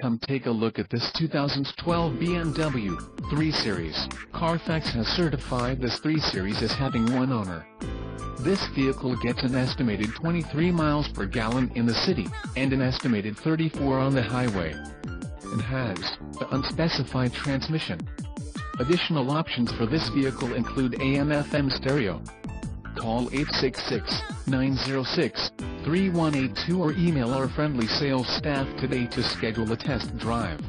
Come take a look at this 2012 BMW 3 Series. Carfax has certified this 3 Series as having one owner. This vehicle gets an estimated 23 miles per gallon in the city, and an estimated 34 on the highway. And has the unspecified transmission. Additional options for this vehicle include AM-FM stereo. Call 866-906-3182 or email our friendly sales staff today to schedule a test drive.